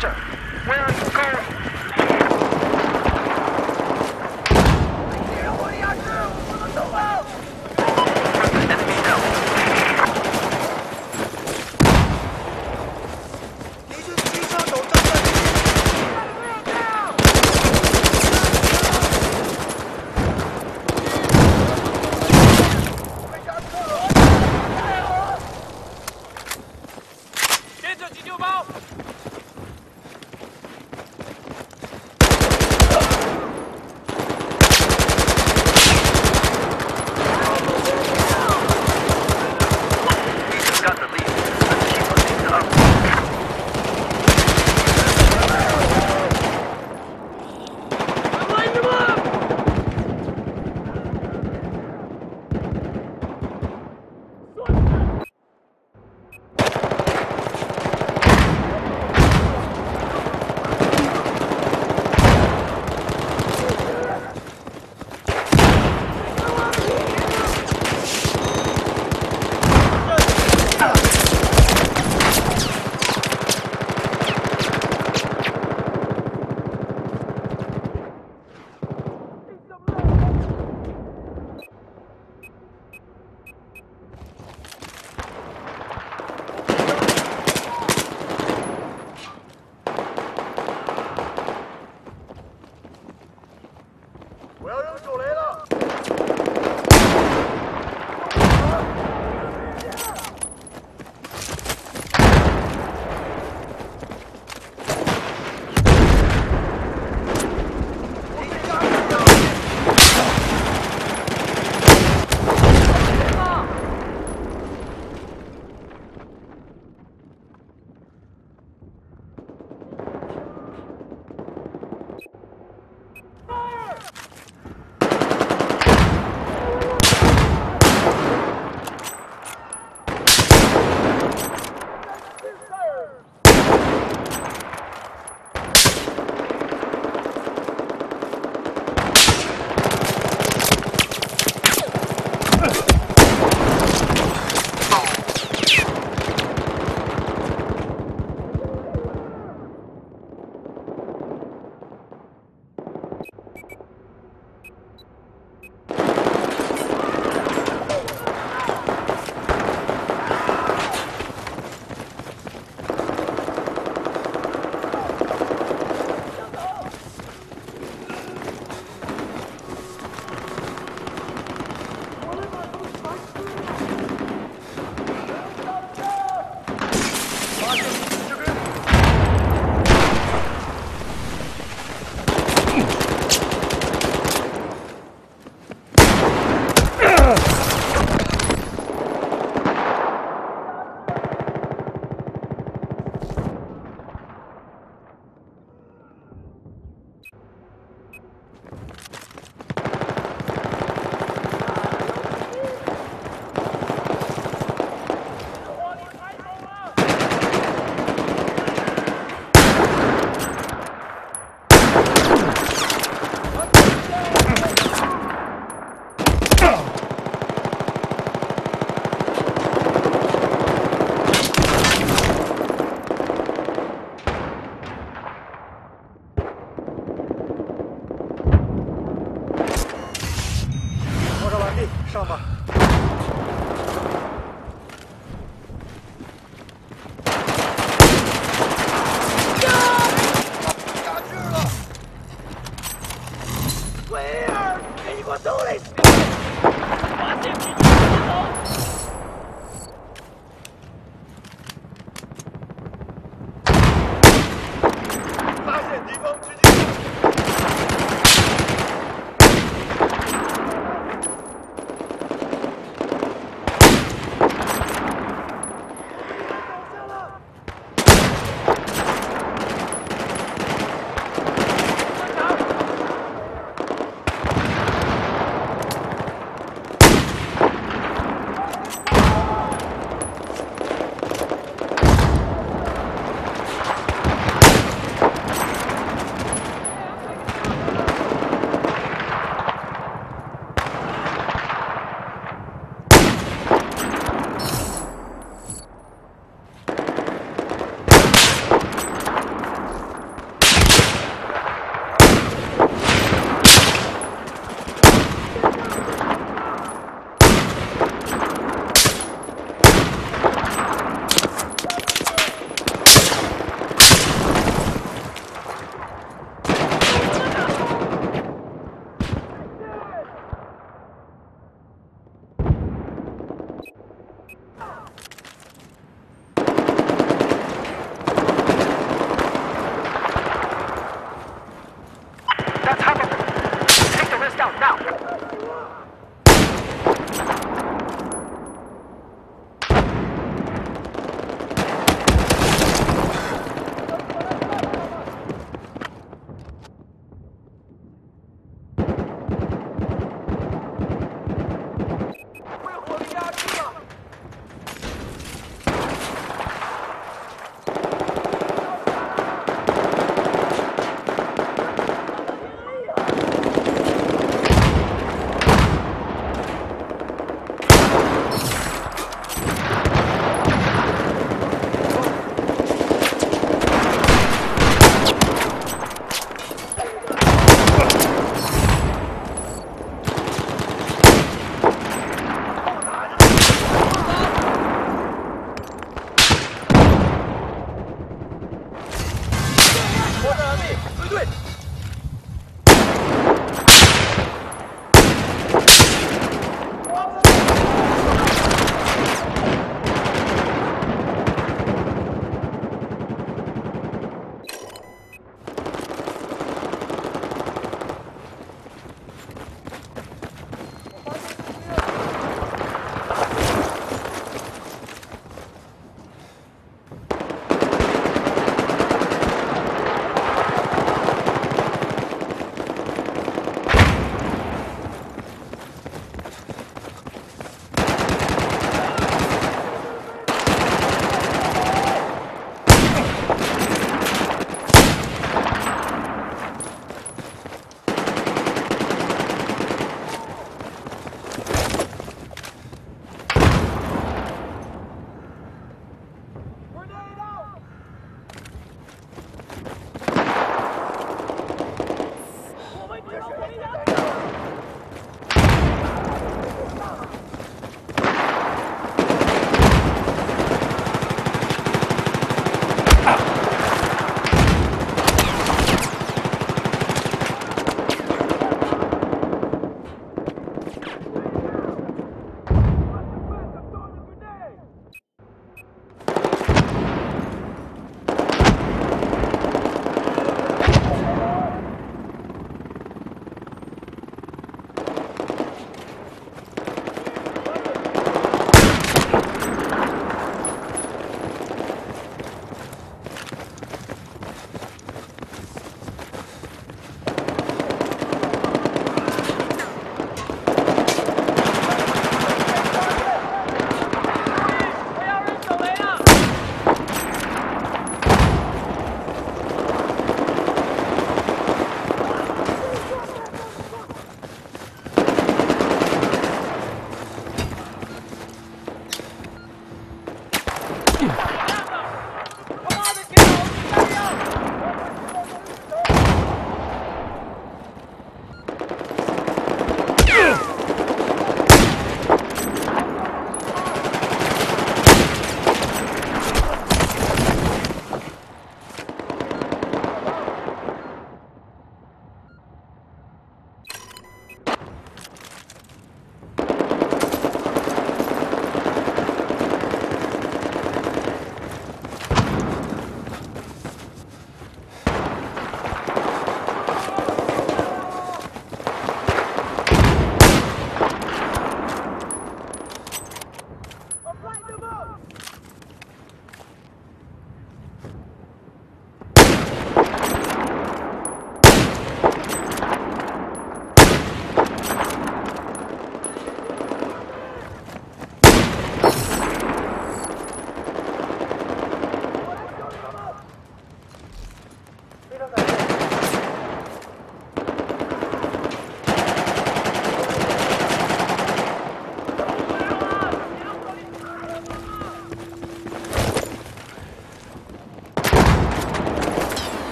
soldier. Where are you going? 不要扔手雷 do this!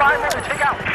five men to take out.